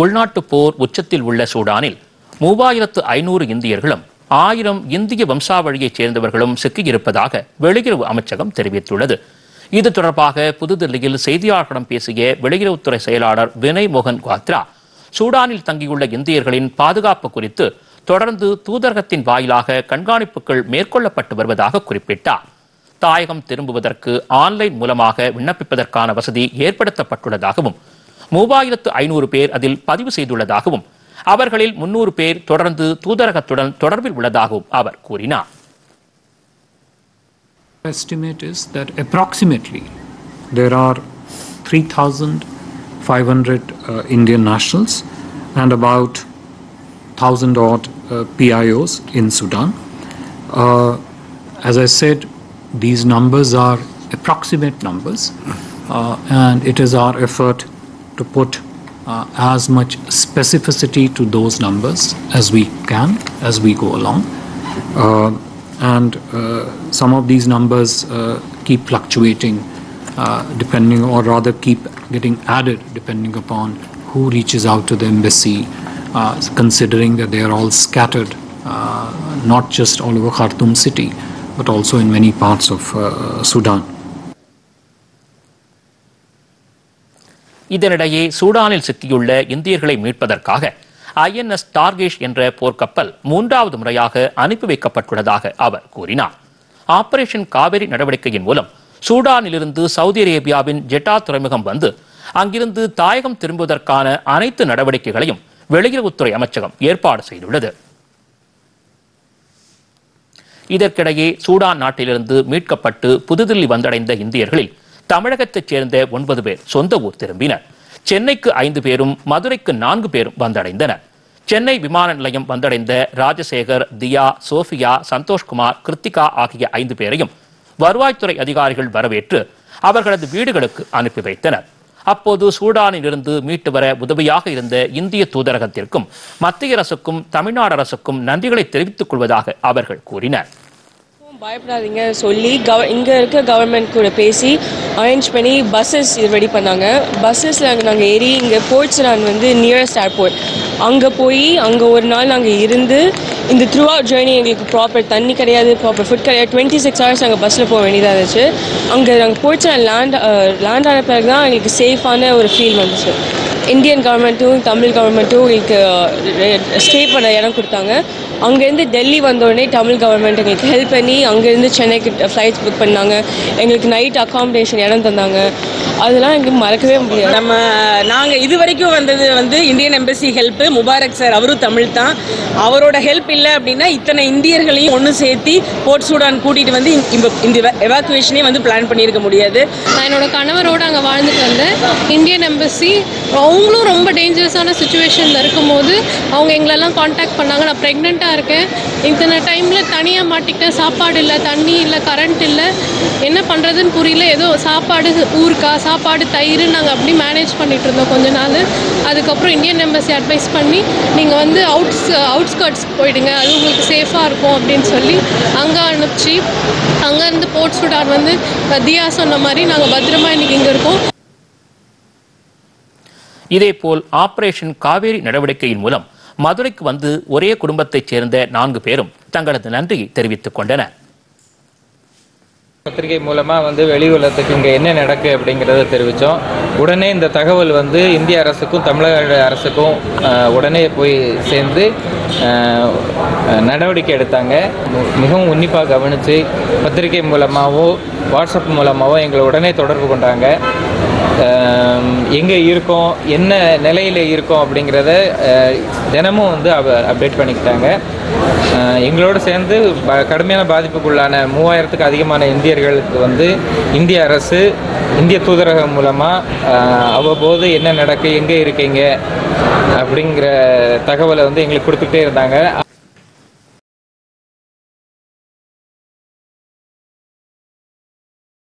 உள்நாட்டு போர் உச்சத்தில் உள்ள சூடானில் மூவாயிரத்து ஐநூறு இந்தியர்களும் ஆயிரம் இந்திய வம்சாவழியைச் சேர்ந்தவர்களும் சிக்கியிருப்பதாக வெளியுறவு அமைச்சகம் தெரிவித்துள்ளது. இது தொடர்பாக புதுதில்லியில் செய்தியாளர்களிடம் பேசிய வெளியுறவுத்துறை செயலாளர் வினய் மோகன் குவாத்ரா சூடானில் தங்கியுள்ள இந்தியர்களின் பாதுகாப்பு குறித்து தொடர்ந்து தூதரகத்தின் வாயிலாக கண்காணிப்புகள் மேற்கொள்ளப்பட்டு வருவதாக குறிப்பிட்டார். தாயகம் திரும்புவதற்கு ஆன்லைன் மூலமாக விண்ணப்பிப்பதற்கான வசதி ஏற்படுத்தப்பட்டுள்ளதாகவும் மூவாயிரத்து ஐநூறு பேர் அதில் பதிவு செய்துள்ளதாகவும் அவர்களில் முன்னூறு பேர் தொடர்ந்து தூதரகத்துடன் தொடர்பில் உள்ளதாகவும் அவர் கூறினார் estimate is that approximately there are 3,500 uh, Indian nationals and about 1,000 odd uh, PIOs in Sudan. Uh, as I said, these numbers are approximate numbers, uh, and it is our effort to put uh, as much specificity to those numbers as we can as we go along. Uh, and uh, some of these numbers uh, keep fluctuating uh, depending, or rather, keep getting added depending upon who reaches out to the embassy, uh, considering that they are all scattered, not just all over Khartoum city, but also in many parts of Sudan. இதனிடையே சூடானில் சிக்கியுள்ள இந்தியர்களை மீட்பதற்காக INS டார்கேஷ் என்ற போர்க்கப்பல் மூன்றாவது முறையாக அனுப்பி வைக்கப்பட்டுள்ளதாக அவர் கூறினார். ஆபரேஷன் காவிரி நடவடிக்கையின் மூலம் சூடானிலிருந்து சவுதி அரேபியாவின் ஜெட்டா துறைமுகம் வந்து அங்கிருந்து தாயகம் திரும்புவதற்கான அனைத்து நடவடிக்கைகளையும் வெளியுறவுத்துறை அமைச்சகம் ஏற்பாடு செய்துள்ளது. இதற்கிடையே சூடான் நாட்டிலிருந்து மீட்கப்பட்டு புதுதில்லி வந்தடைந்த இந்தியர்களில் தமிழகத்தைச் சேர்ந்த ஒன்பது பேர் சொந்த ஊர் திரும்பினர். சென்னைக்கு ஐந்து பேரும் மதுரைக்கு நான்கு பேரும் வந்தடைந்தனர். சென்னை விமான நிலையம் வந்தடைந்த ராஜசேகர் தியா சோஃபியா சந்தோஷ்குமார் கிருத்திகா ஆகிய ஐந்து பேரையும் வருவாய்த்துறை அதிகாரிகள் வரவேற்று அவர்களது வீடுகளுக்கு அனுப்பி வைத்தனர். அப்போது சூடானில் இருந்து மீட்டு வர உதவியாக இருந்த இந்திய தூதரகத்திற்கும் மத்திய அரசுக்கும் தமிழ்நாடு அரசுக்கும் நன்றிகளை தெரிவித்துக் கொள்வதாக அவர்கள் கூறினர். பயப்படாதீங்க சொல்லி கவ இங்கே இருக்க கவர்மெண்ட் கூட பேசி அரேஞ்ச் பண்ணி பஸ்ஸஸ் ரெடி பண்ணாங்க. பஸ்ஸஸில் நாங்கள் ஏறி இங்கே போர்ட்ஸ்ரான் வந்து நியரஸ்ட் ஏர்போர்ட் அங்கே போய் அங்கே ஒரு நாள் நாங்கள் இருந்து இந்த த்ரூ அவுட் ஜேர்னி எங்களுக்கு ப்ராப்பர் தண்ணி கிடையாது ப்ராப்பர் ஃபுட் கிடையாது. டுவெண்ட்டி சிக்ஸ் ஹவர்ஸ் நாங்கள் பஸ்ஸில் போக வேண்டியதாக இருந்துச்சு. அங்கே நாங்கள் போர்ட்ஸ்ரான் லேண்ட் லேண்ட் ஆன பிறகு தான் எங்களுக்கு சேஃபான ஒரு ஃபீல் வந்துச்சு. இந்தியன் கவர்மெண்ட்டும் தமிழ் கவர்மெண்ட்டும் எங்களுக்கு ஸ்டே பண்ண இடம் கொடுத்தாங்க. அங்கேருந்து டெல்லி வந்தோடனே தமிழ் கவர்மெண்ட் எங்களுக்கு ஹெல்ப் பண்ணி அங்கேருந்து சென்னைக்கு ஃப்ளைட்ஸ் புக் பண்ணாங்க. எங்களுக்கு நைட் அகாமடேஷன் இடம் தந்தாங்க. அதெல்லாம் எங்களுக்கு மறக்கவே முடியாது. நம்ம நாங்கள் இது வரைக்கும் வந்தது வந்து Indian embassy help Mubarak sir அவரும் தமிழ் தான். அவரோட ஹெல்ப் இல்லை அப்படின்னா இத்தனை இந்தியர்களையும் ஒன்று சேர்த்து போர்ட் சூடான் கூட்டிகிட்டு வந்து இந்த இந்த எவாக்குவேஷனே வந்து பிளான் பண்ணியிருக்க முடியாது. நான் என்னோட கணவரோட அங்கே வாழ்ந்துட்டு வந்தேன் இந்தியன் எம்பசி அவங்களும் ரொம்ப டேஞ்சரஸான சுச்சுவேஷனில் இருக்கும்போது அவங்க எங்களெல்லாம் காண்டாக்ட் பண்ணாங்க. நான் ப்ரெக்னெண்ட்டாக இருக்கேன். இத்தனை டைமில் தனியாக மாட்டிக்கிட்டேன். சாப்பாடு இல்லை தண்ணி இல்லை கரண்ட் இல்லை. என்ன பண்ணுறதுன்னு புரியல. ஏதோ சாப்பாடு ஊருக்கா சாப்பாடு தயிர் நாங்கள் அப்படி மேனேஜ் பண்ணிகிட்டு இருந்தோம் கொஞ்ச நாள். அதுக்கப்புறம் இந்தியன் எம்பசி அட்வைஸ் பண்ணி நீங்கள் வந்து அவுட்ஸ் அவுட்ஸ்கர்ட்ஸ் போயிடுங்க. அது உங்களுக்கு சேஃபாக இருக்கும் அப்படின்னு சொல்லி அங்கே அனுப்பிச்சு அங்கேருந்து போர்ட் சுடான் வந்து தியா சொன்ன மாதிரி நாங்கள் பத்திரமா இன்றைக்கி இங்கே இருக்கோம். இதேபோல் ஆபரேஷன் காவேரி நடவடிக்கையின் மூலம் மதுரைக்கு வந்து ஒரே குடும்பத்தைச் சேர்ந்த நான்கு பேரும் தங்களது நன்றியை தெரிவித்துக் கொண்டனர். பத்திரிகை மூலமாக வந்து வெளி உலகத்துக்கு இங்கே என்ன நடக்கு அப்படிங்கிறத தெரிவித்தோம் உடனே இந்த தகவல் வந்து இந்திய அரசுக்கும் தமிழக அரசுக்கும் உடனே போய் சேர்ந்து நடவடிக்கை எடுத்தாங்க. மிகவும் உன்னிப்பாக கவனித்து பத்திரிகை மூலமாகவோ வாட்ஸ்அப் மூலமாகவோ எங்களை உடனே தொடர்பு கொண்டாங்க. எங்கே இருக்கோம் என்ன நிலையில் இருக்கோம் அப்படிங்கிறத தினமும் வந்து அவ அப்டேட் பண்ணிக்கிட்டாங்க. எங்களோடு சேர்ந்து ப- கடுமையான பாதிப்புக்குள்ளான மூவாயிரத்துக்கு அதிகமான இந்தியர்களுக்கு வந்து இந்திய அரசு இந்திய தூதரகம் மூலமாக அவ்வப்போது என்ன நடக்கு எங்கே இருக்கீங்க அப்படிங்கிற தகவலை வந்து எங்களுக்கு கொடுத்துட்டே இருந்தாங்க.